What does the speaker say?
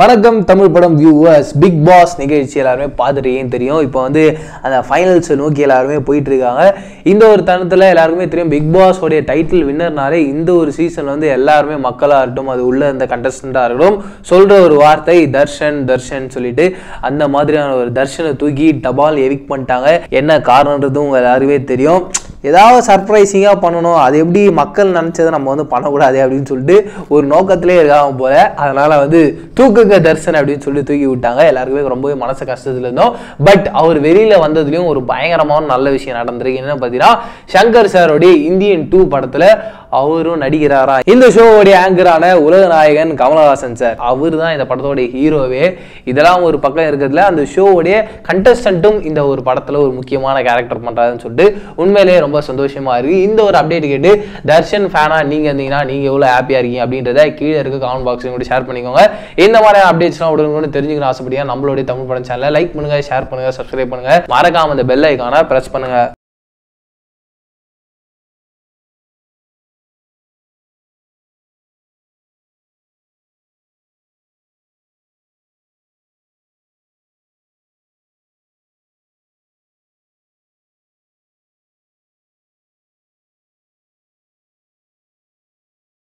வணக்கம் தமிழ் படம் viewers big pass நிகழ்ச்சி எல்லாருமே பார்த்துருக்கேன் தெரியும். இப்போ வந்து அந்த ஃபைனல்ஸ் நோக்கி எல்லாருமே போயிட்டு இருக்காங்க. இந்த ஒரு தருணத்தில் எல்லாருக்குமே தெரியும் பிக் பாஸ் உடைய டைட்டில் வின்னர்னாலே இந்த ஒரு சீசன் வந்து எல்லாருமே மக்களாக இருக்கட்டும் அது உள்ள இந்த கண்டஸ்டண்டாக இருக்கட்டும் சொல்கிற ஒரு வார்த்தை தர்ஷன் தர்ஷன் சொல்லிட்டு அந்த மாதிரியான ஒரு தர்ஷனை தூக்கி டபால் எவிக் பண்ணிட்டாங்க. என்ன காரணன்றதும் எல்லாருமே தெரியும். ஏதாவது சர்ப்ரைசிங்காக பண்ணணும். அது எப்படி மக்கள் நினச்சதை நம்ம வந்து பண்ணக்கூடாது அப்படின்னு சொல்லிட்டு ஒரு நோக்கத்திலே இருக்காங்க போல. அதனால் வந்து தூக்குங்க தர்சன் அப்படின்னு சொல்லி தூக்கி விட்டாங்க. எல்லாருக்குமே ரொம்பவே மனசு கஷ்டத்தில் இருந்தோம். பட் அவர் வெளியில் வந்ததுலேயும் ஒரு பயங்கரமான நல்ல விஷயம் நடந்திருக்கு. என்ன பார்த்தீங்கன்னா சங்கர் சாரோடைய இந்தியன் டூ படத்தில் அவரும் நடிக்கிறாரா? இந்த ஷோவோடைய ஆங்கரான உலக நாயகன் கமலஹாசன் சார் அவர் தான் இந்த படத்தோடைய ஹீரோவே இதெல்லாம் ஒரு பக்கம் இருக்கிறதுல அந்த ஷோவோடைய கண்டஸ்டன்ட்டும் இந்த ஒரு படத்தில் ஒரு முக்கியமான கேரக்டர் பண்ணுறாருன்னு சொல்லிட்டு உண்மையிலேயே ரொம்ப சந்தோஷமாக இருக்குது இந்த ஒரு அப்டேட் கேட்டு தர்ஷன் ஃபேனா நீங்கள் இருந்தீங்கன்னா நீங்கள் எவ்வளோ ஹாப்பியாக இருக்கீங்க அப்படின்றத கீழே இருக்க கமெண்ட் பாக்ஸ் கூட ஷேர் பண்ணிக்கோங்க. இந்த மாதிரி அப்டேட்ஸ்லாம் உடனே தெரிஞ்சுக்கணும் ஆசைப்படியா நம்மளுடைய தமிழ் படம் சேனலை லைக் பண்ணுங்கள் ஷேர் பண்ணுங்கள் சப்ஸ்கிரைப் பண்ணுங்க. மறக்காம அந்த பெல் ஐக்கான ப்ரெஸ் பண்ணுங்கள்